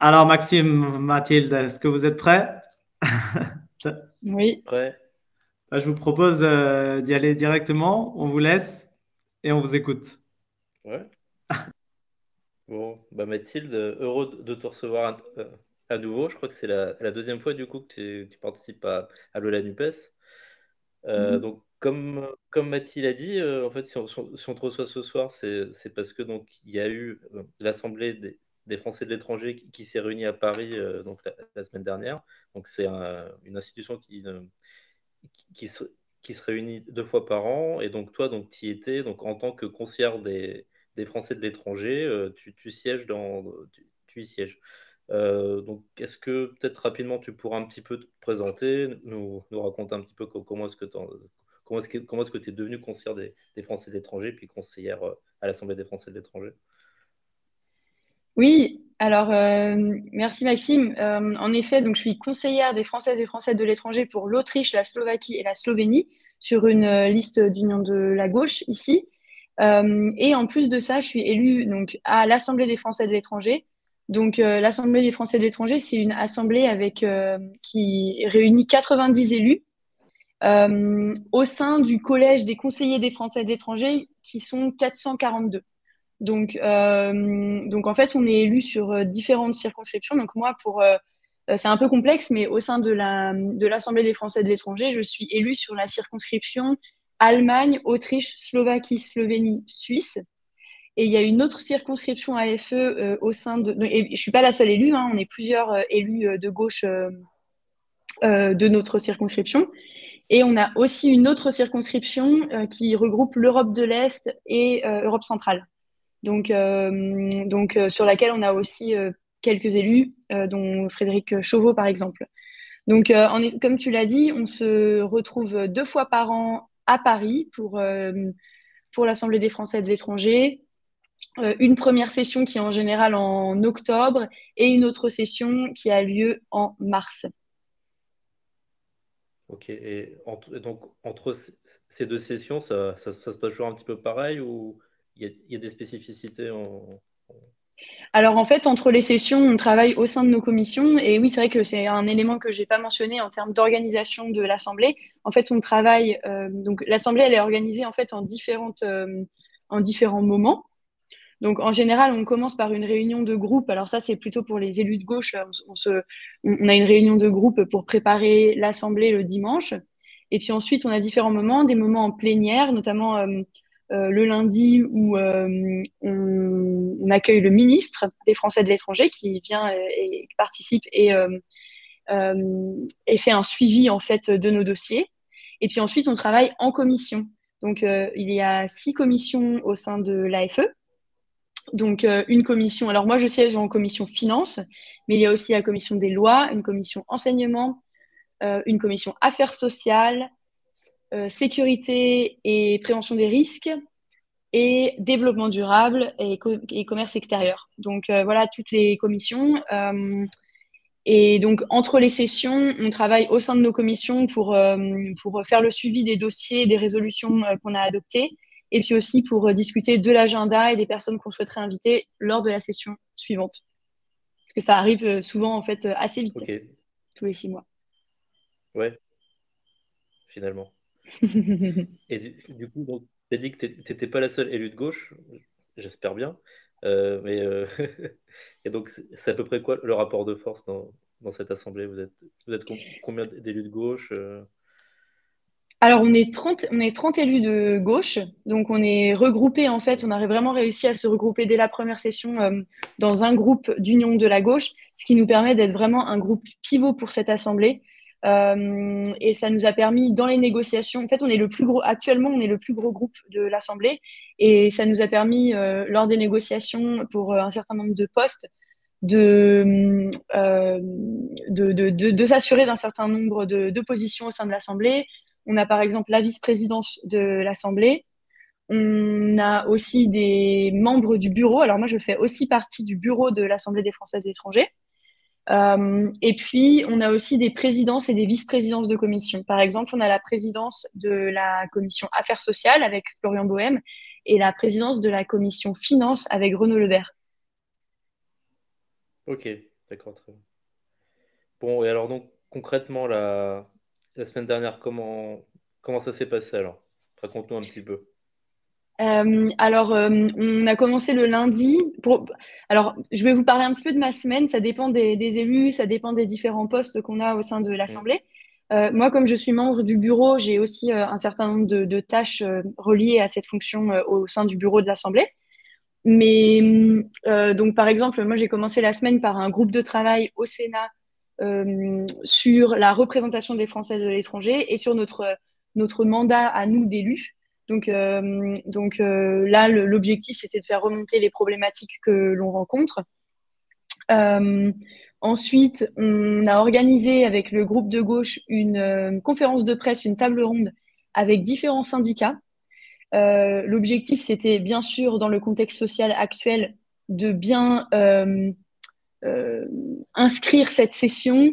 Alors, Maxime, Mathilde, est-ce que vous êtes prêts? Oui. Prêt. Bah, je vous propose euh, d'y aller directement. On vous laisse et on vous écoute. Ouais. Bon, bah Mathilde, heureux de te recevoir à, euh, à nouveau. Je crois que c'est la, la deuxième fois du coup que tu, tu participes à, à Lola Nupes. Euh, Mhm. donc, comme, comme Mathilde a dit, euh, en fait, si on, si on- te reçoit ce soir, c'est c'est parce que donc il y a eu euh, l'Assemblée des, des Français de l'étranger qui, s'est réunie à Paris euh, donc la, semaine dernière. Donc, c'est un- une institution qui, se, réunit deux fois par an. Et donc, toi, donc, tu y étais donc, en tant que conseillère des, Français de l'étranger, euh, tu, tu sièges dans, tu, tu y sièges. Euh, donc, est-ce que peut-être rapidement tu pourras un petit peu te présenter, nous, raconter un petit peu co- comment est-ce que t'en- comment est-ce que tu es devenu conseillère des, des Français de l'étranger, puis conseillère à l'Assemblée des Français de l'étranger? Oui, alors euh, merci Maxime. Euh, en effet, donc je suis conseillère des Françaises et Français de l'étranger pour l'Autriche, la Slovaquie et la Slovénie sur une euh, liste d'union de la gauche ici. Et en plus de ça, je suis élue donc à l'Assemblée des Français de l'étranger. Donc l'Assemblée des Français de l'étranger, c'est une assemblée avec qui réunit 90 élus au sein du collège des conseillers des Français de l'étranger qui sont 442. Donc, euh, donc en fait, on est élu sur euh, différentes circonscriptions. Donc moi, pour euh, c'est un peu complexe, mais au sein de la de l'Assemblée des Français de l'étranger, je suis élue sur la circonscription Allemagne, Autriche, Slovaquie, Slovénie, Suisse. Et il y a une autre circonscription AFE au sein de. Je suis pas la seule élue, hein, on est plusieurs élus de gauche de notre circonscription. Et on a aussi une autre circonscription qui regroupe l'Europe de l'Est et Europe centrale donc, euh, donc euh, sur laquelle on a aussi euh, quelques élus, dont Frédéric Chauveau par exemple. Donc, comme tu l'as dit, on se retrouve deux fois par an à Paris pour, pour l'Assemblée des Français de l'étranger. Une première session qui est en général en octobre et une autre session qui a lieu en mars. Ok. Et donc entre ces deux sessions, ça, ça, ça se passe toujours un petit peu pareil ou il y a, des spécificités Alors en fait, entre les sessions, on travaille au sein de nos commissions. Et oui, c'est vrai que c'est un élément que j'ai pas mentionné en termes d'organisation de l'Assemblée. En fait, on travaille. euh, donc l'Assemblée, elle est organisée en fait en différentes, euh, en différents moments. Donc en général, on commence par une réunion de groupe. Alors ça, c'est plutôt pour les élus de gauche. On, se- on a une réunion de groupe pour préparer l'Assemblée le dimanche. Et puis ensuite, on a différents moments, des moments en plénière, notamment euh, euh, le lundi où euh, on, on accueille le ministre des Français de l'étranger qui vient et, participe et, euh, euh, et fait un suivi en fait de nos dossiers. Et puis ensuite, on travaille en commission. Donc, euh, il y a six commissions au sein de l'AFE. Donc, euh, une commission. Alors, moi, je siège en commission finance, mais il y a aussi la commission des lois, une commission enseignement, une commission affaires sociales, euh, sécurité et prévention des risques, et développement durable et, co- et commerce extérieur. Donc, euh, voilà toutes les commissions. Euh, et donc, entre les sessions, on travaille au sein de nos commissions pour, pour faire le suivi des dossiers, des résolutions qu'on a adoptées, et puis aussi pour discuter de l'agenda et des personnes qu'on souhaiterait inviter lors de la session suivante. Parce que ça arrive souvent, en fait, assez vite, tous les six mois. Ouais, finalement. Et du, coup, tu as dit que tu n'étais pas la seule élue de gauche, j'espère bien. Euh, mais euh, et donc, c'est à peu près quoi le rapport de force dans, dans cette assemblée? Vous êtes, vous êtes com- combien d'élus de gauche? euh? Alors, on est 30, on est 30 élus de gauche, donc on est regroupés, en fait, on a vraiment réussi à se regrouper dès la première session dans un groupe d'union de la gauche, ce qui nous permet d'être vraiment un groupe pivot pour cette assemblée. Euh, et ça nous a permis dans les négociations, en fait, on est le plus gros, actuellement, on est le plus gros groupe de l'assemblée, et ça nous a permis, euh, lors des négociations pour euh, un certain nombre de postes, de, de, de, de, s'assurer d'un certain nombre de positions au sein de l'assemblée on a par exemple la vice-présidence de l'Assemblée. On a aussi des membres du bureau. Alors moi, je fais aussi partie du bureau de l'Assemblée des Français de l'étranger. Euh, et puis, on a aussi des présidences et des vice-présidences de commission. Par exemple, on a la présidence de la commission Affaires sociales avec Florian Bohème et la présidence de la commission Finances avec Renaud Lebert. Ok. D'accord, très bien. Bon, et alors donc concrètement, la, la semaine dernière, comment, comment ça s'est passé alors? Raconte-nous un petit peu. Euh, alors, euh, on a commencé le lundi. Pour... Alors, je vais vous parler un petit peu de ma semaine. Ça dépend des, élus, ça dépend des différents postes qu'on a au sein de l'Assemblée. Euh, moi, comme je suis membre du bureau, j'ai aussi un certain nombre de, tâches reliées à cette fonction au sein du bureau de l'Assemblée. Mais donc, par exemple, moi, j'ai commencé la semaine par un groupe de travail au Sénat sur la représentation des Français de l'étranger et sur notre, notre mandat à nous d'élus. Donc, euh, donc euh, là, l'objectif, c'était de faire remonter les problématiques que l'on rencontre. Euh, ensuite, on a organisé avec le groupe de gauche une conférence de presse, une table ronde avec différents syndicats. L'objectif, c'était bien sûr, dans le contexte social actuel, de bien inscrire cette session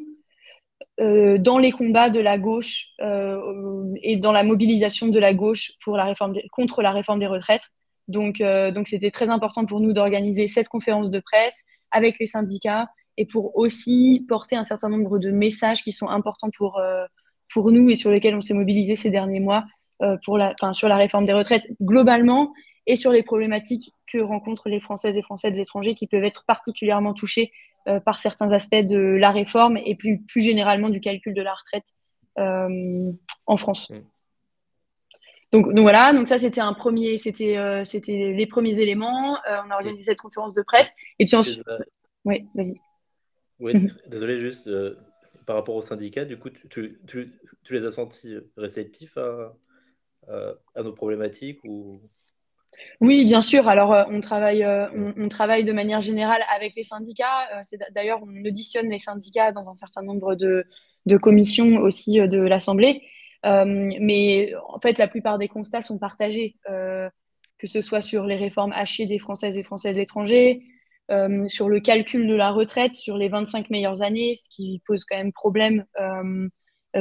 euh, dans les combats de la gauche euh, et dans la mobilisation de la gauche pour la réforme contre la réforme des retraites. Donc, euh, donc c'était très important pour nous d'organiser cette conférence de presse avec les syndicats et pour aussi porter un certain nombre de messages qui sont importants pour, pour nous et sur lesquels on s'est mobilisé ces derniers mois pour la, sur la réforme des retraites globalement et sur les problématiques que rencontrent les Françaises et Français de l'étranger qui peuvent être particulièrement touchés euh, par certains aspects de la réforme et plus, plus généralement du calcul de la retraite euh, en France. Mm. Donc, donc, voilà, donc ça c'était un premier, c'était euh, c'était les premiers éléments. on a organisé cette conférence de presse et puis ensuite, oui, vas-y. Oui, mhm. désolé juste par rapport aux syndicats. Du coup, tu, tu, tu, les as sentis réceptifs à, à nos problématiques ou oui, bien sûr. Alors, euh, on, travaille, euh, on, travaille de manière générale avec les syndicats. Euh, d'ailleurs, on auditionne les syndicats dans un certain nombre de, commissions aussi de l'Assemblée. mais en fait, la plupart des constats sont partagés, que ce soit sur les réformes hachées des Françaises et Français de l'étranger, sur le calcul de la retraite sur les 25 meilleures années, ce qui pose quand même problème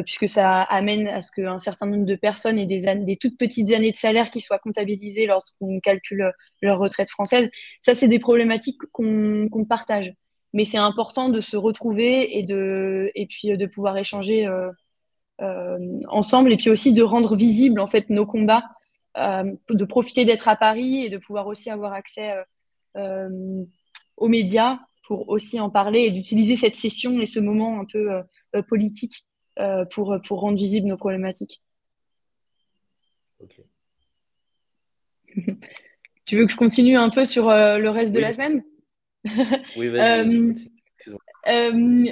puisque ça amène à ce qu'un certain nombre de personnes aient des, des toutes petites années de salaire qui soient comptabilisées lorsqu'on calcule leur retraite française. Ça, c'est des problématiques qu'on partage. Mais c'est important de se retrouver et, de, et puis euh, de pouvoir échanger euh, euh, ensemble et puis aussi de rendre visibles en fait nos combats, euh, de profiter d'être à Paris et de pouvoir aussi avoir accès euh, aux médias pour aussi en parler et d'utiliser cette session et ce moment un peu politique euh, pour, pour rendre visibles nos problématiques. tu veux que je continue un peu sur euh, le reste de la semaine? Oui, vas-y. Euh,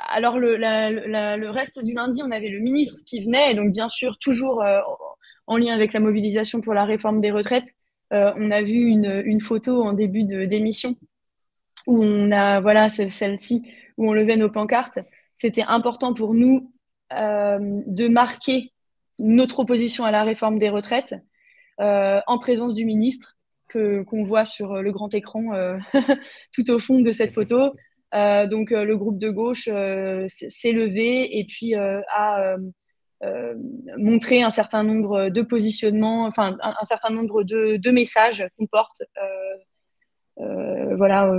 alors, le, le, reste du lundi, on avait le ministre qui venait, et donc bien sûr, toujours en lien avec la mobilisation pour la réforme des retraites. on a vu une, une photo en début d'émission où on a, voilà, celle-ci, où on levait nos pancartes c'était important pour nous euh, de marquer notre opposition à la réforme des retraites euh, en présence du ministre que qu'on voit sur le grand écran euh, tout au fond de cette photo. donc le groupe de gauche s'est levé et puis a montré un certain nombre de positionnements, enfin un, certain nombre de, de messages qu'on porte, voilà,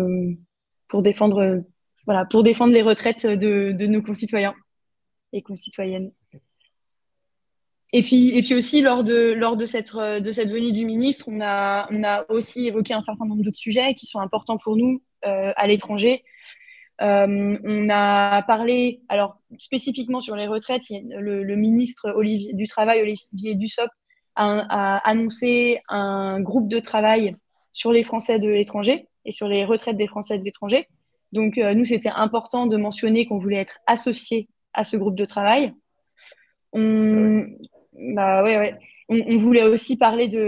pour défendre voilà, pour défendre les retraites de, nos concitoyens et concitoyennes. Et puis, et puis aussi, lors de, lors de, cette, de cette venue du ministre, on a, on a aussi évoqué un certain nombre d'autres sujets qui sont importants pour nous euh, à l'étranger. Euh, on a parlé, alors spécifiquement sur les retraites, le, ministre Olivier, du Travail, Olivier Dussopt, a, a, annoncé un groupe de travail sur les Français de l'étranger et sur les retraites des Français de l'étranger. Donc, euh, nous, c'était important de mentionner qu'on voulait être associé à ce groupe de travail. On, bah, voulait aussi parler du,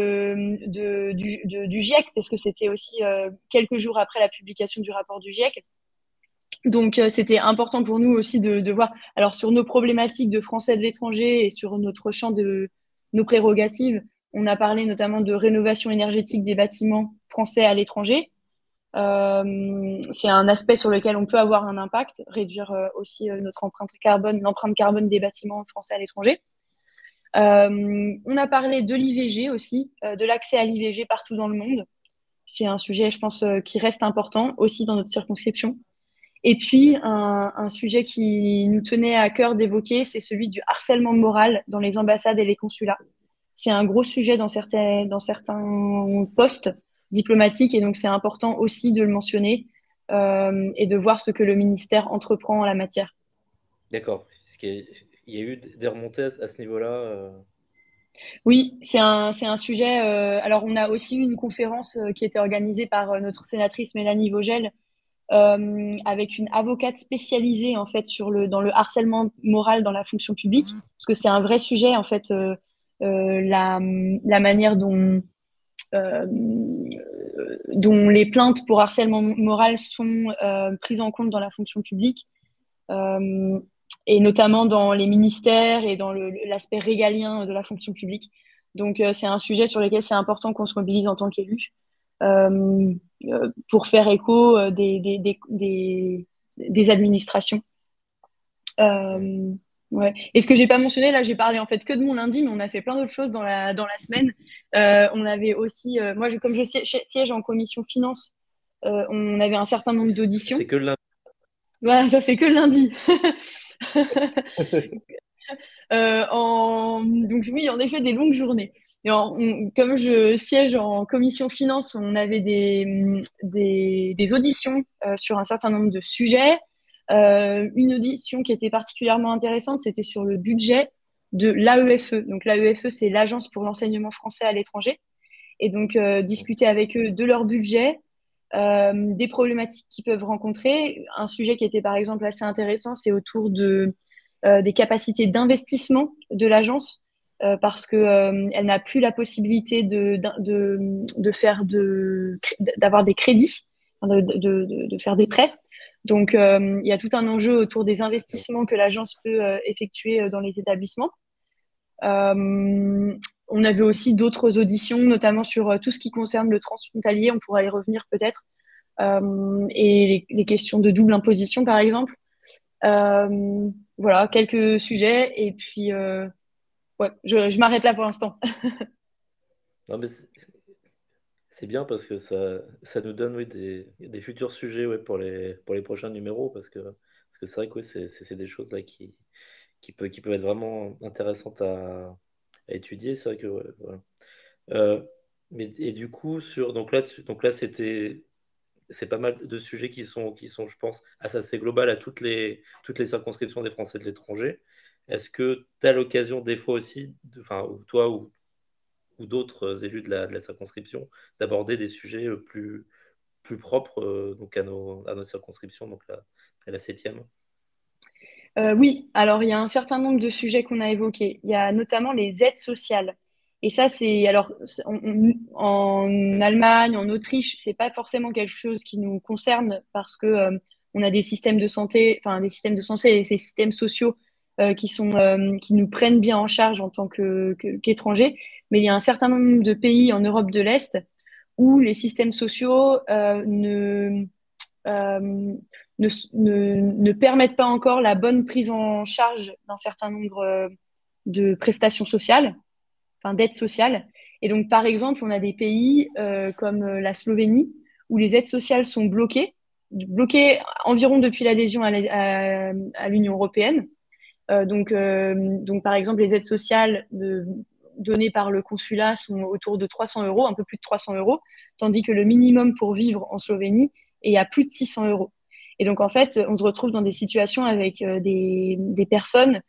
GIEC, parce que c'était aussi euh, quelques jours après la publication du rapport du GIEC. Donc, euh, c'était important pour nous aussi de, voir, alors sur nos problématiques de Français de l'étranger et sur notre champ de nos prérogatives, on a parlé notamment de rénovation énergétique des bâtiments français à l'étranger. Euh, c'est un aspect sur lequel on peut avoir un impact, réduire euh, aussi euh, notre empreinte carbone, l'empreinte carbone des bâtiments français à l'étranger. on a parlé de l'IVG aussi, de l'accès à l'IVG partout dans le monde. C'est un sujet, je pense, qui reste important aussi dans notre circonscription. Et puis, un, sujet qui nous tenait à cœur d'évoquer, c'est celui du harcèlement moral dans les ambassades et les consulats. C'est un gros sujet dans certains, dans certains postes diplomatiques et donc c'est important aussi de le mentionner euh, et de voir ce que le ministère entreprend en la matière. D'accord. Il y a eu des remontées à ce niveau-là euh? Oui, c'est un, un, sujet. Euh, alors, on a aussi eu une conférence qui était organisée par notre sénatrice Mélanie Vogel avec une avocate spécialisée en fait sur le dans le harcèlement moral dans la fonction publique parce que c'est un vrai sujet en fait la, la manière dont dont les plaintes pour harcèlement moral sont prises en compte dans la fonction publique et notamment dans les ministères et dans l'aspect régalien de la fonction publique. Donc c'est un sujet sur lequel c'est important qu'on se mobilise en tant qu'élu. Euh, euh, pour faire écho euh, des, administrations. Euh, ouais. Et ce que j'ai pas mentionné, là, j'ai parlé en fait que de mon lundi, mais on a fait plein d'autres choses dans la, dans la semaine. Euh, on avait aussi, moi, je, comme je siège en commission finance, euh, on avait un certain nombre d'auditions. C'est que le lundi. Ouais, ça fait que le lundi. en... Donc oui, en effet, des longues journées comme je siège en commission finance, on avait des, des, auditions euh, sur un certain nombre de sujets. Euh, une audition qui était particulièrement intéressante, c'était sur le budget de l'AEFE. Donc l'AEFE, c'est l'Agence pour l'enseignement français à l'étranger. Et donc euh, discuter avec eux de leur budget, des problématiques qu'ils peuvent rencontrer. Un sujet qui était par exemple assez intéressant, c'est autour de, des capacités d'investissement de l'agence. Euh, parce que euh, elle n'a plus la possibilité de, de, de d'avoir des crédits, de, de, faire des prêts. Donc euh, il y a tout un enjeu autour des investissements que l'agence peut effectuer dans les établissements. on avait aussi d'autres auditions, notamment sur tout ce qui concerne le transfrontalier. On pourra y revenir peut-être. et les, questions de double imposition, par exemple. voilà, quelques sujets. Et puis, ouais, je, m'arrête là pour l'instant. c'est bien parce que ça, ça nous donne oui, des, futurs sujets ouais, pour, les, pour les prochains numéros parce que parce que c'est vrai que c'est des choses là qui, qui, peut, qui peuvent être vraiment intéressantes à, étudier. C'est vrai que. Euh, mais, et du coup, sur, donc là, donc là c'était c'est pas mal de sujets qui sont, qui sont, je pense, assez global à toutes les, toutes les circonscriptions des Français de l'étranger. Est-ce que tu as l'occasion des fois aussi, enfin, toi ou, ou d'autres élus de la, circonscription, d'aborder des sujets euh, plus, plus propres euh, donc à, nos, à notre circonscription, donc la, à la septième euh, Oui, alors il y a un certain nombre de sujets qu'on a évoqués. Il y a notamment les aides sociales. Et ça, c'est alors en Allemagne, en Autriche, c'est pas forcément quelque chose qui nous concerne parce que on a des systèmes de santé, enfin des systèmes de santé et des systèmes sociaux euh, qui, sont, euh, qui nous prennent bien en charge en tant qu'étrangers. Mais il y a un certain nombre de pays en Europe de l'Est où les systèmes sociaux euh, ne, ne, ne, permettent pas encore la bonne prise en charge d'un certain nombre de prestations sociales, enfin d'aides sociales. Et donc, par exemple, on a des pays comme la Slovénie où les aides sociales sont bloquées, bloquées environ depuis l'adhésion à l'Union européenne. Euh, donc, euh, donc, par exemple, les aides sociales données par le consulat sont autour de 300 euros, un peu plus de 300 euros, tandis que le minimum pour vivre en Slovénie est à plus de 600 euros. Et donc, en fait, on se retrouve dans des situations avec euh, des, des personnes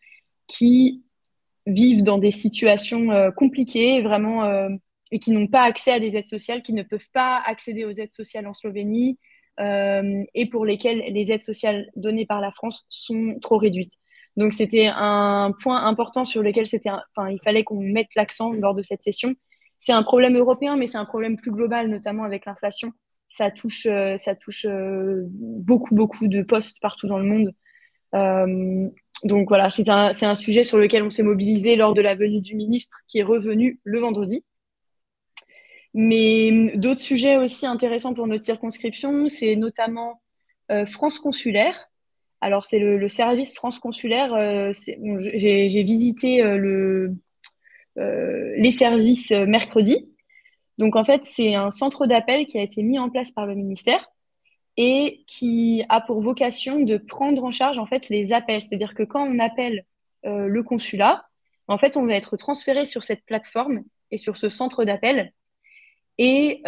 qui vivent dans des situations compliquées, vraiment, et qui n'ont pas accès à des aides sociales, qui ne peuvent pas accéder aux aides sociales en Slovénie, et pour lesquelles les aides sociales données par la France sont trop réduites. Donc c'était un point important sur lequel c'était, enfin, il fallait qu'on mette l'accent lors de cette session. C'est un problème européen, mais c'est un problème plus global, notamment avec l'inflation. Ça touche, euh, ça touche euh, beaucoup, beaucoup de postes partout dans le monde. Euh, donc voilà, c'est un, un, sujet sur lequel on s'est mobilisé lors de la venue du ministre qui est revenu le vendredi. Mais d'autres sujets aussi intéressants pour notre circonscription, c'est notamment France Consulaire. Alors, c'est le, service France Consulaire. Euh, j'ai visité euh, euh, les services mercredi. Donc, en fait, c'est un centre d'appel qui a été mis en place par le ministère. et qui a pour vocation de prendre en charge en fait les appels. C'est-à-dire que quand on appelle le consulat, en fait, on va être transféré sur cette plateforme et sur ce centre d'appel. Et,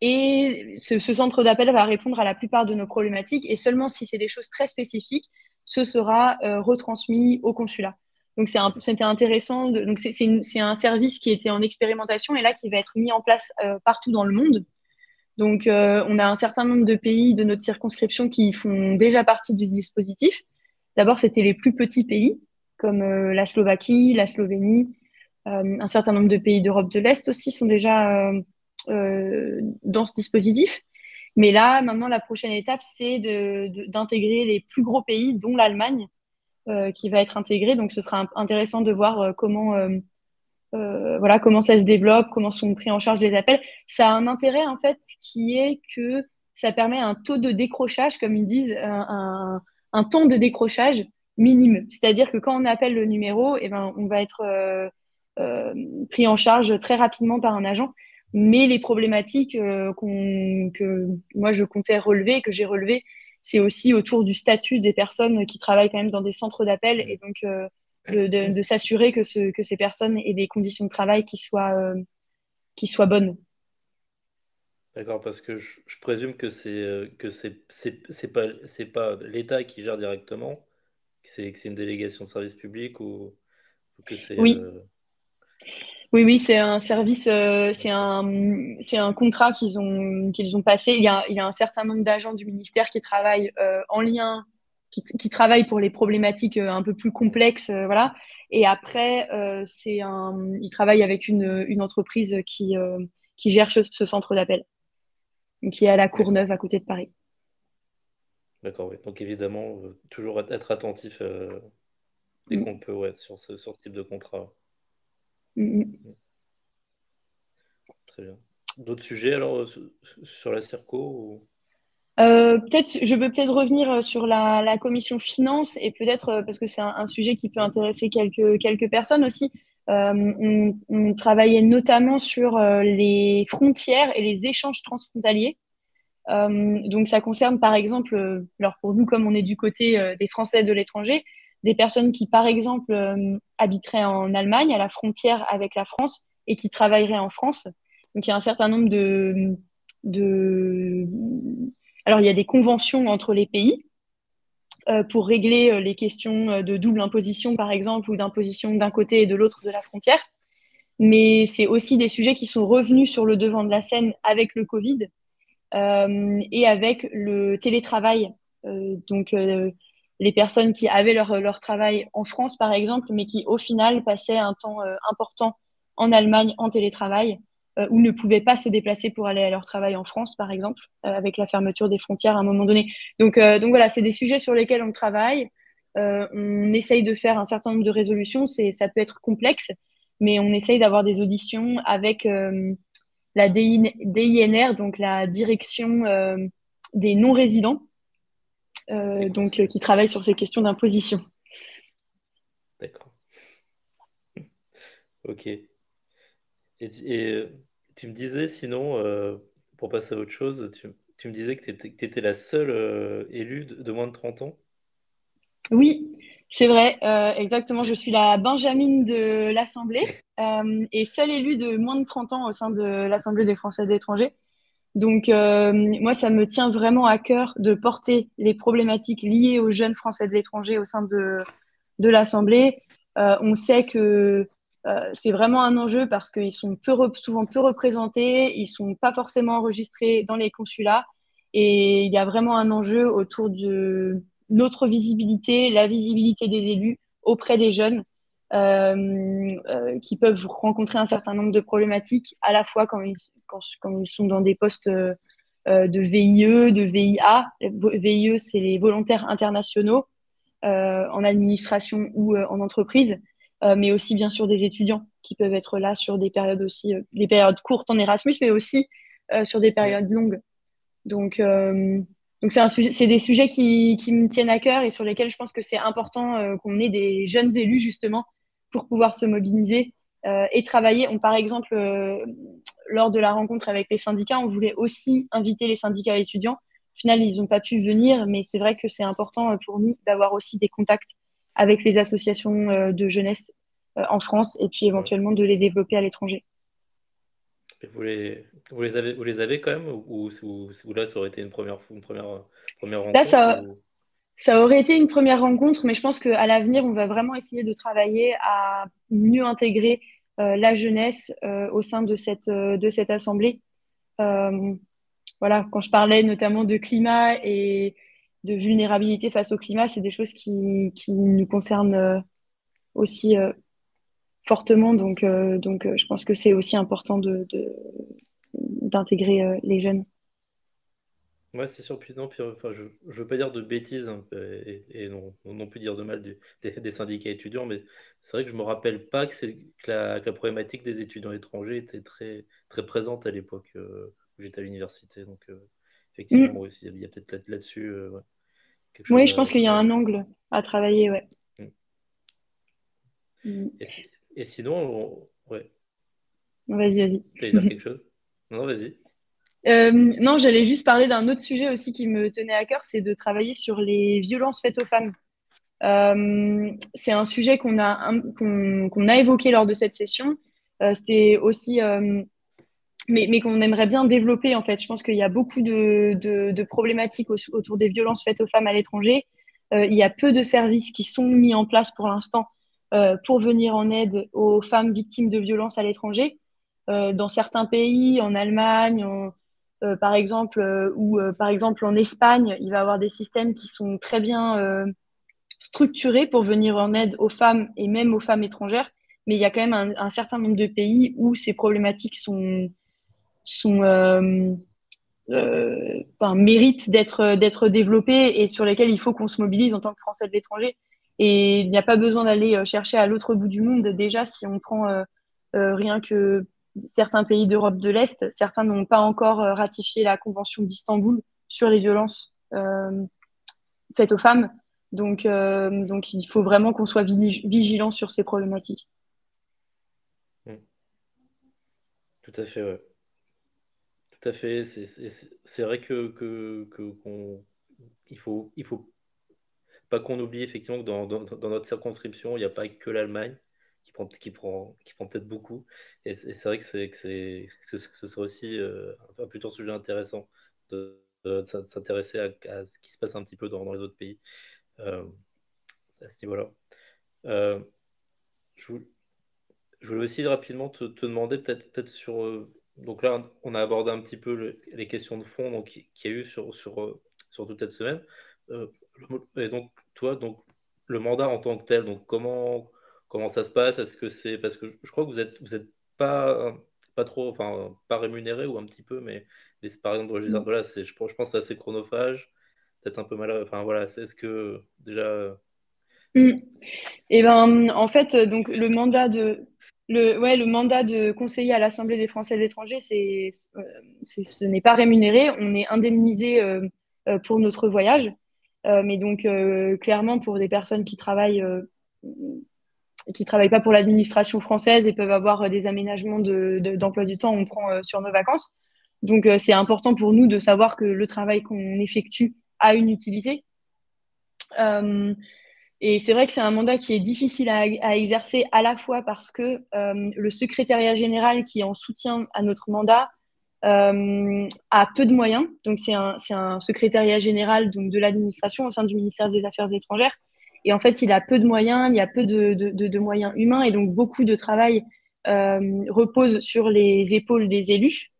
et ce, centre d'appel va répondre à la plupart de nos problématiques. Et seulement si c'est des choses très spécifiques, ce sera euh, retransmis au consulat. Donc c'était intéressant. donc c'est un service qui était en expérimentation et là qui va être mis en place partout dans le monde. Donc, euh, on a un certain nombre de pays de notre circonscription qui font déjà partie du dispositif. D'abord, c'était les plus petits pays, comme euh, la Slovaquie, la Slovénie. Euh, un certain nombre de pays d'Europe de l'Est aussi sont déjà dans ce dispositif. Mais là, maintenant, la prochaine étape, c'est d'intégrer les plus gros pays, dont l'Allemagne, qui va être intégrée. Donc, ce sera intéressant de voir comment euh, voilà comment ça se développe, comment sont pris en charge les appels. Ça a un intérêt en fait qui est que ça permet un taux de décrochage, comme ils disent, un, temps de décrochage minime. C'est-à-dire que quand on appelle le numéro, eh ben, on va être euh, euh, pris en charge très rapidement par un agent. Mais les problématiques que moi je comptais relever, que j'ai relevées, c'est aussi autour du statut des personnes qui travaillent quand même dans des centres d'appel et donc de, s'assurer que, ce, que ces personnes aient des conditions de travail qui soient, euh, qui soient bonnes. D'accord, parce que je, présume que c'est euh, que c'est pas c'est pas l'État qui gère directement, c'est c'est une délégation de service public ou, que c'est oui. Euh, oui, oui, c'est un service, c'est un, c'est un contrat qu'ils ont, qu'ils ont passé. Il y, a, il y a un certain nombre d'agents du ministère qui travaillent en lien qui, qui, travaillent pour les problématiques euh, un peu plus complexes, euh, voilà. Et après, euh, c'est un, ils travaillent avec une, une entreprise qui, qui gère ce, centre d'appel, qui est à la Courneuve, à côté de Paris. D'accord, oui. Donc évidemment, toujours être attentif dès mm. qu'on peut ouais, sur, ce, sur ce type de contrat. Mm, mm. Très bien. D'autres sujets alors sur la Circo ou... Euh, peut-être, je peux peut-être revenir euh, sur la, commission finance et peut-être euh, parce que c'est un, sujet qui peut intéresser quelques, quelques personnes aussi. on, travaillait notamment sur les frontières et les échanges transfrontaliers. donc ça concerne par exemple, alors pour nous comme on est du côté des Français de l'étranger, des personnes qui par exemple habiteraient en Allemagne à la frontière avec la France et qui travailleraient en France. Donc il y a un certain nombre de, de alors, il y a des conventions entre les pays euh, pour régler euh, les questions euh, de double imposition, par exemple, ou d'imposition d'un côté et de l'autre de la frontière. Mais c'est aussi des sujets qui sont revenus sur le devant de la scène avec le Covid et avec le télétravail. donc, les personnes qui avaient leur, leur, travail en France, par exemple, mais qui, au final, passaient un temps important en Allemagne en télétravail euh, ou ne pouvaient pas se déplacer pour aller à leur travail en France, par exemple, euh, avec la fermeture des frontières à un moment donné. Donc, euh, donc voilà, c'est des sujets sur lesquels on travaille. on essaye de faire un certain nombre de résolutions. C'est, ça peut être complexe, mais on essaye d'avoir des auditions avec la DINR, donc la direction des non-résidents, donc qui travaille sur ces questions d'imposition. D'accord. Ok. Et, tu me disais, sinon, euh, pour passer à autre chose, tu, me disais que tu étais, la seule euh, élue de, moins de 30 ans? Oui, c'est vrai, euh, exactement. Je suis la Benjamine de l'Assemblée et seule élue de moins de 30 ans au sein de l'Assemblée des Français de l'étranger. Donc, moi, ça me tient vraiment à cœur de porter les problématiques liées aux jeunes Français de l'étranger au sein de, de l'Assemblée. on sait que euh, c'est vraiment un enjeu parce qu'ils sont souvent peu représentés, ils sont pas forcément enregistrés dans les consulats et il y a vraiment un enjeu autour de notre visibilité, la visibilité des élus auprès des jeunes euh, euh, qui peuvent rencontrer un certain nombre de problématiques à la fois quand ils, sont dans des postes de VIE, de VIA. VIE, c'est les volontaires internationaux en administration ou en entreprise. Euh, mais aussi bien sûr des étudiants qui peuvent être là sur des périodes aussi, euh, des périodes courtes en Erasmus, mais aussi euh, sur des périodes longues. Donc, c'est, des sujets qui, me tiennent à cœur et sur lesquels je pense que c'est important qu'on ait des jeunes élus justement pour pouvoir se mobiliser et travailler. On, par exemple, lors de la rencontre avec les syndicats, on voulait aussi inviter les syndicats étudiants. Au final, ils n'ont pas pu venir, mais c'est vrai que c'est important pour nous d'avoir aussi des contacts avec les associations de jeunesse en France et puis éventuellement de les développer à l'étranger. Vous les, vous, les avez, vous les avez quand même ou, là, ça aurait été une première, une première, première rencontre ça, ça aurait été une première rencontre, mais je pense qu'à l'avenir, on va vraiment essayer de travailler à mieux intégrer euh, la jeunesse euh, au sein de cette, euh, de cette assemblée. voilà, quand je parlais notamment de climat et de vulnérabilité face au climat, c'est des choses qui, qui nous concernent aussi fortement. Donc, donc je pense que c'est aussi important d'intégrer de, les jeunes. Ouais, c'est sûr. Puis non, puis, enfin, je ne veux pas dire de bêtises hein, et, non, non plus dire de mal des, syndicats étudiants, mais c'est vrai que je me rappelle pas que, c'est, que, la, problématique des étudiants étrangers était très, très présente à l'époque euh, où j'étais à l'université. Donc, euh, effectivement, mm. il y a peut-être là, dessus euh, oui, je pense qu'il y a un angle à travailler, ouais. Mm. Mm. Et, sinon, ouais. Vas-y, vas-y. Tu veux dire quelque chose? Non, vas-y. Euh, non, j'allais juste parler d'un autre sujet aussi qui me tenait à cœur, c'est de travailler sur les violences faites aux femmes. Euh, c'est un sujet qu'on a, qu'on, a évoqué lors de cette session. Euh, c'était aussi, mais, qu'on aimerait bien développer en fait. Je pense qu'il y a beaucoup de problématiques autour des violences faites aux femmes à l'étranger. il y a peu de services qui sont mis en place pour l'instant pour venir en aide aux femmes victimes de violences à l'étranger. dans certains pays, en Allemagne, en, euh, par exemple, euh, ou euh, par exemple en Espagne, il va avoir des systèmes qui sont très bien structurés pour venir en aide aux femmes et même aux femmes étrangères. Mais il y a quand même un, certain nombre de pays où ces problématiques sont méritent d'être d'être développées et sur lesquelles il faut qu'on se mobilise en tant que Français de l'étranger. Et il n'y a pas besoin d'aller chercher à l'autre bout du monde. Déjà, si on prend rien que certains pays d'Europe de l'Est, certains n'ont pas encore euh, ratifié la Convention d'Istanbul sur les violences euh, faites aux femmes. Donc, euh, donc il faut vraiment qu'on soit vigilant sur ces problématiques. Mmh. Tout à fait, ouais. Tout à fait. C'est vrai que, que, il faut, il faut pas qu'on oublie effectivement que dans, dans notre circonscription, il n'y a pas que l'Allemagne qui prend, peut-être beaucoup. Et, c'est vrai que, c'est, que, ce soit aussi euh, un plutôt sujet intéressant de, s'intéresser à, ce qui se passe un petit peu dans, les autres pays euh, à ce niveau-là. Euh, je, voulais aussi rapidement te, demander peut-être peut sur... Euh, donc là, on a abordé un petit peu les questions de fond donc, qu'il y a eu sur, sur, sur toute cette semaine. et donc, toi, donc, le mandat en tant que tel, donc comment comment ça se passe? Est-ce que c'est parce que je crois que vous êtes vous êtes pas pas trop enfin pas rémunéré ou un petit peu mais, par exemple mm. voilà c'est je, pense que c'est assez chronophage peut-être un peu mal enfin voilà c'est ce que déjà Et mm. eh ben en fait donc le mandat de le, ouais, le mandat de conseiller à l'Assemblée des Français de l'étranger, c'est, ce n'est pas rémunéré. On est indemnisé euh, euh, pour notre voyage. Euh, mais donc, clairement, pour des personnes qui travaillent qui travaillent pas pour l'administration française et peuvent avoir euh, des aménagements d'emploi du temps, on prend euh, sur nos vacances. Donc, euh, c'est important pour nous de savoir que le travail qu'on effectue a une utilité. et c'est vrai que c'est un mandat qui est difficile à, exercer à la fois parce que le secrétariat général qui est en soutien à notre mandat a peu de moyens. Donc, c'est un, un, secrétariat général donc, de l'administration au sein du ministère des Affaires étrangères et en fait, il a peu de moyens, il y a peu de, moyens humains et donc beaucoup de travail euh, repose sur les épaules des élus.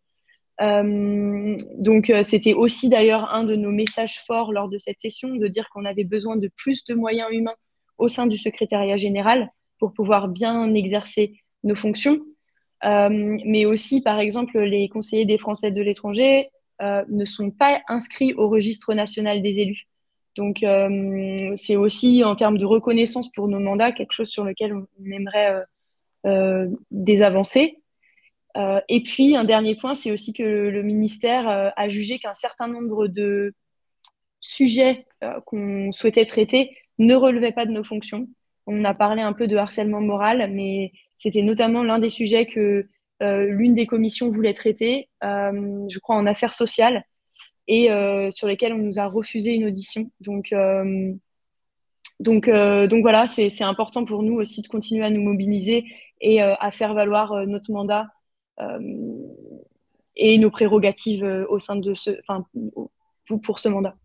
Euh, donc, euh, c'était aussi d'ailleurs un de nos messages forts lors de cette session de dire qu'on avait besoin de plus de moyens humains au sein du secrétariat général pour pouvoir bien exercer nos fonctions. Mais aussi, par exemple, les conseillers des Français de l'étranger ne sont pas inscrits au registre national des élus. Donc, euh, c'est aussi en termes de reconnaissance pour nos mandats quelque chose sur lequel on, aimerait euh, euh, des avancées. et puis, un dernier point, c'est aussi que le, ministère a jugé qu'un certain nombre de sujets qu'on souhaitait traiter ne relevaient pas de nos fonctions. On a parlé un peu de harcèlement moral, mais c'était notamment l'un des sujets que l'une des commissions voulait traiter, je crois en affaires sociales, et sur lesquelles on nous a refusé une audition. Donc, donc, donc voilà, c'est important pour nous aussi de continuer à nous mobiliser et à faire valoir notre mandat et nos prérogatives au sein de ce, enfin, pour ce mandat.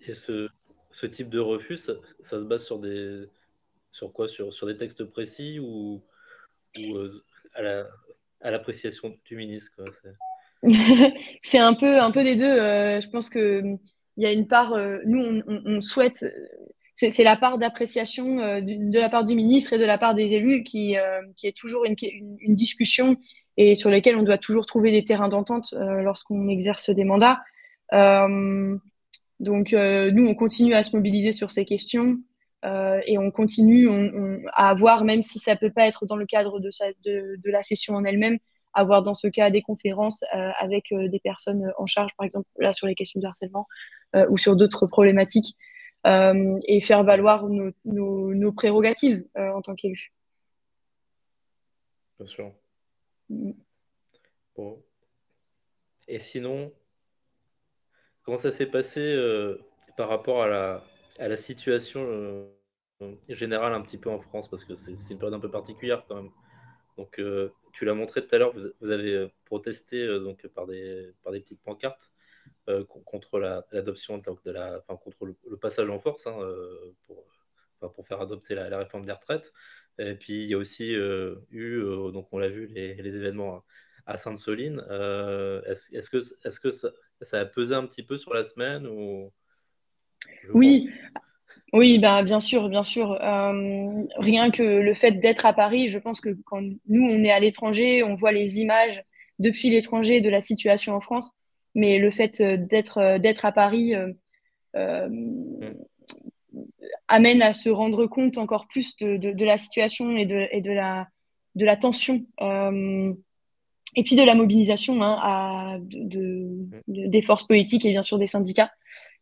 Et ce, type de refus, ça, se base sur des sur quoi? Sur, sur des textes précis ou, euh, à l'appréciation du ministre C'est un peu un peu des deux. Euh, je pense que il y a une part. Euh, nous, on, souhaite. C'est la part d'appréciation de, la part du ministre et de la part des élus qui, qui est toujours une, discussion et sur lesquels on doit toujours trouver des terrains d'entente lorsqu'on exerce des mandats. Donc, euh, nous, on continue à se mobiliser sur ces questions euh, et on continue à avoir, même si ça peut pas être dans le cadre de, de, la session en elle-même, avoir dans ce cas des conférences euh, avec des personnes en charge, par exemple là sur les questions de harcèlement ou sur d'autres problématiques, et faire valoir nos, prérogatives en tant qu'élus. Bien sûr. Mm. Bon. Et sinon, Comment ça s'est passé euh, par rapport à la, à la situation euh, générale un petit peu en France? Parce que c'est une période un peu particulière quand même. Donc, euh, tu l'as montré tout à l'heure, vous, vous, avez protesté donc, par, des, par des petites pancartes contre l'adoption de, la, enfin, contre le, passage en force hein, pour, pour faire adopter la, réforme des retraites. Et puis, il y a aussi eu, donc on l'a vu, les, les événements à Sainte-Soline. Est-ce que, est -ce que ça, ça a pesé un petit peu sur la semaine ou... Oui, oui, ben, bien sûr, bien sûr. Euh, rien que le fait d'être à Paris, je pense que quand nous, on est à l'étranger, on voit les images depuis l'étranger de la situation en France, mais le fait euh, d'être euh, d'être à Paris amène à se rendre compte encore plus de, la situation et de, et de la tension et puis de la mobilisation hein, à, de, des forces politiques et bien sûr des syndicats,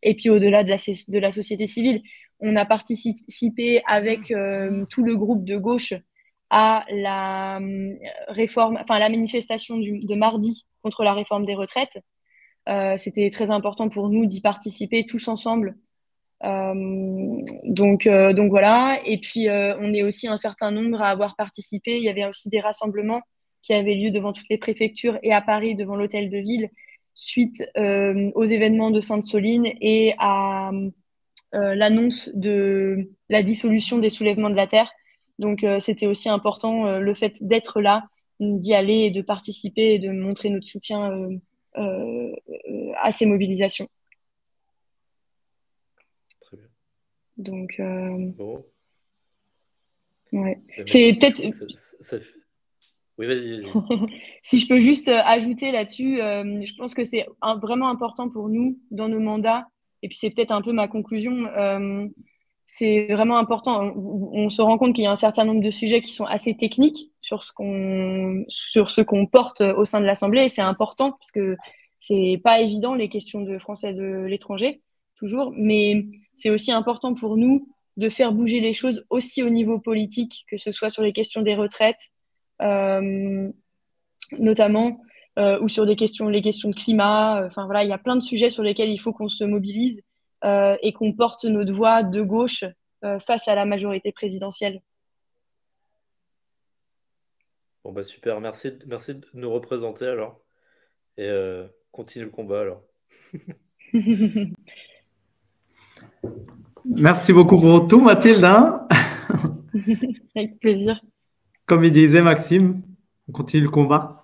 et puis au-delà de la, de la société civile. On a participé avec euh, tout le groupe de gauche à la euh, réforme, enfin la manifestation du, de mardi contre la réforme des retraites. Euh, C'était très important pour nous d'y participer tous ensemble. Euh, donc, donc voilà. Et puis on est aussi un certain nombre à avoir participé. Il y avait aussi des rassemblements qui avait lieu devant toutes les préfectures et à Paris devant l'hôtel de ville suite euh, aux événements de Sainte-Soline et à euh, l'annonce de la dissolution des soulèvements de la terre. Donc euh, c'était aussi important le fait d'être là, d'y aller et de participer et de montrer notre soutien à ces mobilisations. Très bien. Donc, bon. ouais. c'est peut-être. Oui, vas-y, si je peux juste euh, ajouter là-dessus, euh, je pense que c'est vraiment important pour nous dans nos mandats, et puis c'est peut-être un peu ma conclusion, euh, c'est vraiment important. On, se rend compte qu'il y a un certain nombre de sujets qui sont assez techniques sur ce qu'on sur ce qu'on porte au sein de l'Assemblée, et c'est important parce que c'est pas évident les questions de français de l'étranger toujours, mais c'est aussi important pour nous de faire bouger les choses aussi au niveau politique, que ce soit sur les questions des retraites, notamment, euh, ou sur des questions, les questions de climat. Euh, enfin voilà, il y a plein de sujets sur lesquels il faut qu'on se mobilise et qu'on porte notre voix de gauche face à la majorité présidentielle. Bon bah super, merci, merci de nous représenter alors. Et continue le combat alors. merci beaucoup pour tout Mathilde. Hein. Avec plaisir. Comme il disait Maxime, on continue le combat.